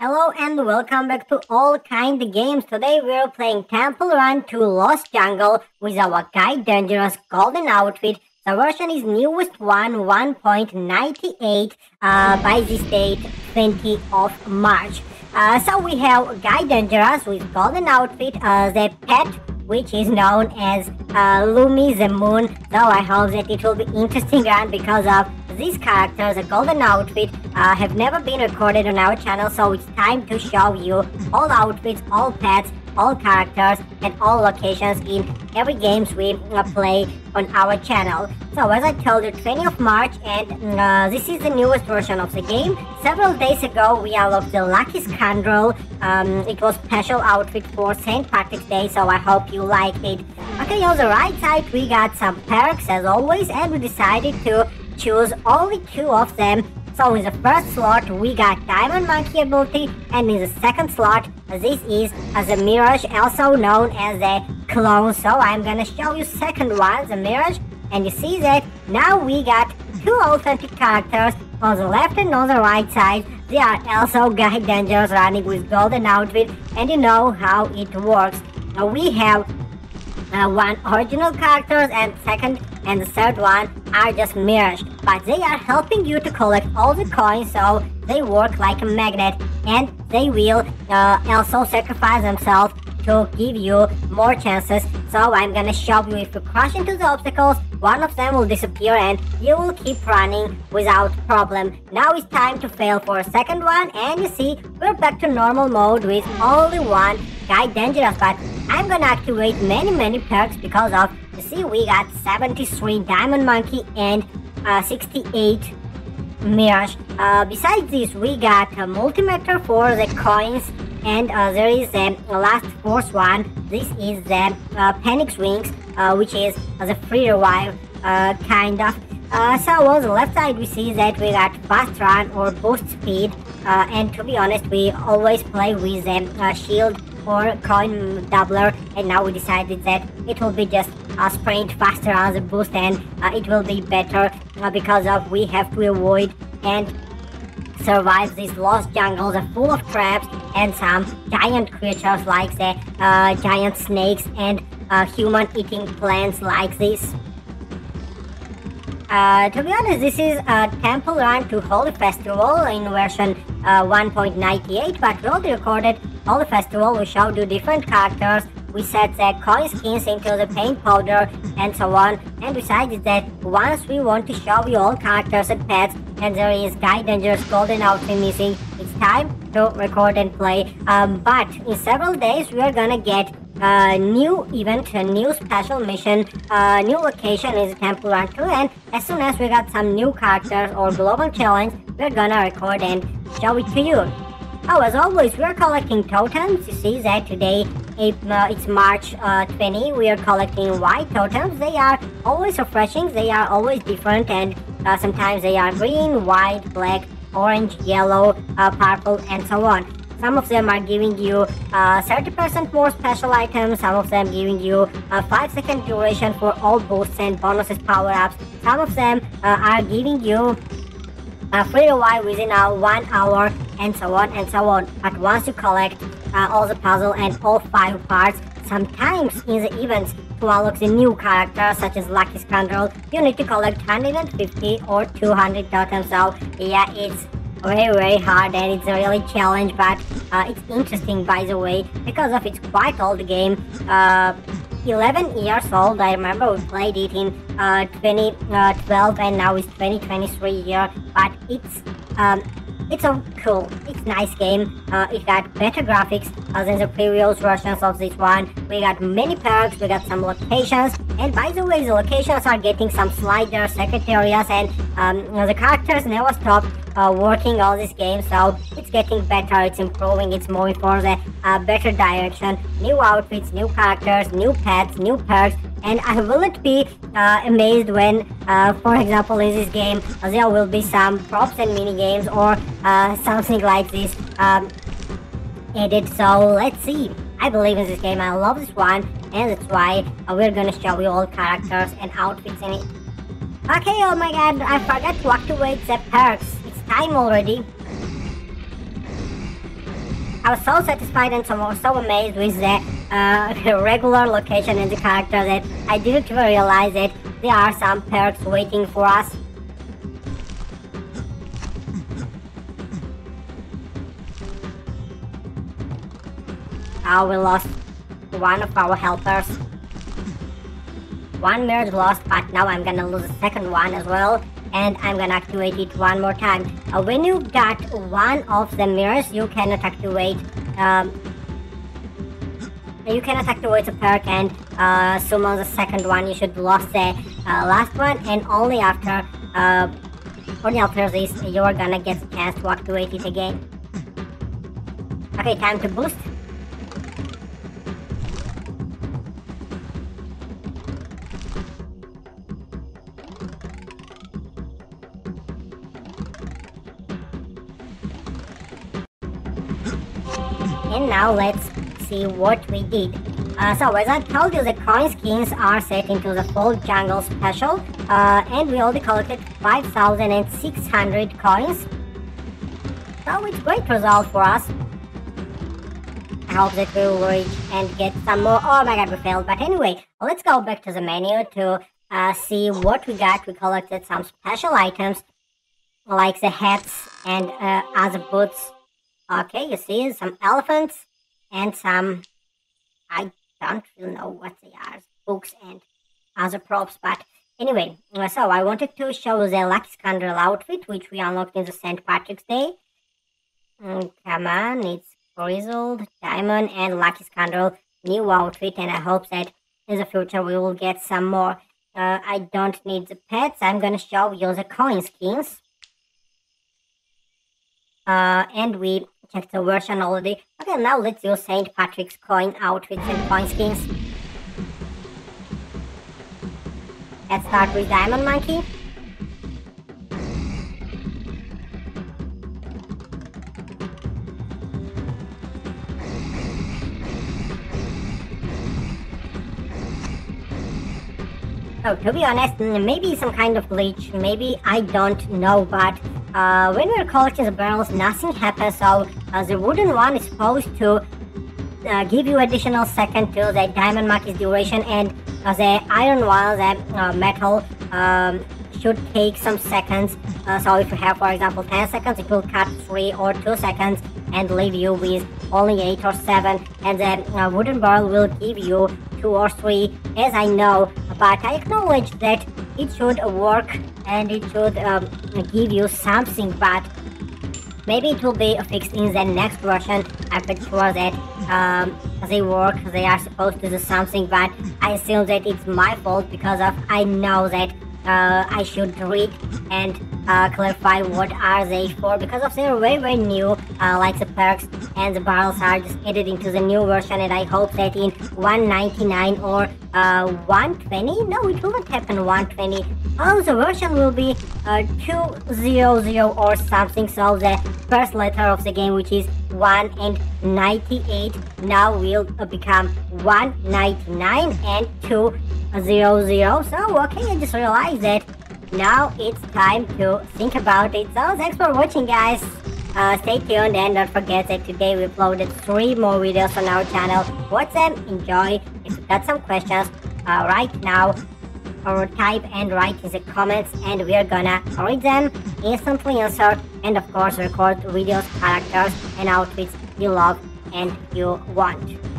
Hello and welcome back to All Kind Games. Today we're playing Temple Run 2 Lost Jungle with our Guy Dangerous golden outfit. The version is newest one, 1.98 uh, by this date, 20 of March. Uh, so we have Guy Dangerous with golden outfit, uh, the pet which is known as uh, Lumi the Moon. So I hope that it will be interesting run because of these characters, a golden outfit, uh, have never been recorded on our channel. So it's time to show you all outfits, all pets, all characters and all locations in every games we uh, play on our channel. So as I told you, 20th of March and uh, this is the newest version of the game. Several days ago we unlocked the Lucky Scoundrel. Um, it was special outfit for St. Patrick's Day so I hope you like it. Okay, on the right side we got some perks as always and we decided to choose only two of them so in the first slot we got Demon Monkey ability and in the second slot this is a Mirage also known as a clone. So I'm gonna show you second one, the Mirage and you see that now we got two authentic characters on the left and on the right side. They are also Guy Dangerous running with golden outfit and you know how it works. Now we have uh, one original characters and second and the third one are just mirrors but they are helping you to collect all the coins so they work like a magnet. And they will uh, also sacrifice themselves to give you more chances. So i'm gonna show you if you crash into the obstacles one of them will disappear and you will keep running without problem. Now it's time to fail for a second one and you see we're back to normal mode with only one guy dangerous but I'm gonna activate many many perks because of you see we got 73 demon monkey and uh, 68 mirage. Uh, besides this we got a multimeter for the coins and uh, there is the last fourth one. This is the uh, panic wings uh, which is the free revive kind of. So on the left side we see that we got fast run or boost speed. And to be honest we always play with the shield or coin doubler. And now we decided that it will be just a sprint faster on the boost and uh, it will be better uh, because of we have to avoid and survive these lost jungles are full of traps and some giant creatures like the uh, giant snakes and uh, human eating plants like this. Uh, to be honest, this is a Temple Run 2 Holi Festival in version uh, 1.98, but we already recorded Holi Festival. We showed you different characters. We set the coin skins into the paint powder and so on. And decided that once we want to show you all characters and pets, and there is Guy Dangerous Golden Outfit missing, it's time to record and play. Um, but in several days, we are gonna get a new event, a new special mission, a new location is Temple Run 2 and as soon as we got some new characters or global challenge, we're gonna record and show it to you. Oh, as always, we're collecting totems. You see that today it, uh, it's March uh, 20. We are collecting white totems. They are always refreshing. They are always different and uh, sometimes they are green, white, black, orange, yellow, uh, purple and so on. Some of them are giving you 30% uh, more special items, some of them giving you a 5 second duration for all boosts and bonuses power ups. Some of them uh, are giving you a free revive within a 1 hour and so on and so on. But once you collect uh, all the puzzle and all 5 parts, sometimes in the events to unlock the new character such as Lucky Scoundrel, you need to collect 150 or 200 totems. So yeah, it's very very hard and it's a really challenge but uh, it's interesting by the way because of it's quite old game uh, 11 years old i remember we played it in uh, 2012 and now it's 2023 year but it's um, it's a cool, it's nice game. Uh, it got better graphics uh, than the previous versions of this one. We got many perks, we got some locations, and by the way, the locations are getting some sliders, secretariats, and um, the characters never stop uh, working all this game, so it's getting better, it's improving, it's moving for the uh, better direction. New outfits, new characters, new pets, new perks, and I wouldn't be uh, amazed when, uh, for example, in this game, there will be some props and mini games or uh, something like this um, added. So let's see. I believe in this game. I love this one, and that's why uh, we're gonna show you all characters and outfits in it. Okay, oh my god, I forgot to activate the perks. Time already. I was so satisfied and so, so amazed with the uh, regular location and the character that I didn't even realize that there are some perks waiting for us. Oh, we lost one of our helpers. One mirror lost, but now I'm gonna lose the second one as well and I'm gonna activate it one more time. Uh, when you got one of the mirrors, you cannot activate um, you cannot activate the perk and uh, summon the second one. You should lose the uh, last one, and only after uh, only after this you are gonna get a chance to activate it again. Okay, time to boost. Now let's see what we did. Uh, so as I told you, the coin skins are set into the full jungle special, uh, and we already collected 5,600 coins. So it's great result for us. I hope that we will reach and get some more. Oh my god, we failed. But anyway, let's go back to the menu to uh, see what we got. We collected some special items like the hats and uh, other boots Okay, you see some elephants and some, I don't really know what they are, books and other props, but anyway, uh, so I wanted to show the Lucky Scoundrel outfit, which we unlocked in the St. Patrick's Day. Mm, come on, it's Grizzled, Diamond, and Lucky Scoundrel new outfit, and I hope that in the future we will get some more. Uh, I don't need the pets, I'm gonna show you the coin skins. Uh, and we checked the version already. Okay, now let's use St. Patrick's coin outfits and coin skins. Let's start with Demon Monkey. So to be honest, maybe some kind of glitch, maybe I don't know, but uh, when we're collecting the barrels, nothing happens, so uh, the wooden one is supposed to uh, give you additional second to the demon monkey's duration, and uh, the iron one, the uh, metal, um, should take some seconds. Uh, so if you have, for example, 10 seconds, it will cut 3 or 2 seconds and leave you with only 8 or 7 and the wooden barrel will give you 2 or 3 as I know but I acknowledge that it should work and it should um, give you something but maybe it will be fixed in the next version. I'm pretty sure that um, they work they are supposed to do something but I assume that it's my fault because of I know that uh, I should read and uh, clarify what are they for because of they're very very new uh, like the perks and the barrels are just added into the new version and I hope that in 199 or uh, 120 no it will not happen 120 oh the version will be uh, 200 or something so the first letter of the game which is 1 and 98 now will become 199 and 200 so okay I just realized that now it's time to think about it. So thanks for watching guys. Uh, stay tuned and don't forget that today we uploaded three more videos on our channel. Watch them, enjoy. If you got some questions uh, right now, or type and write in the comments and we are gonna read them, instantly answer, and of course record videos, characters, and outfits you love and you want.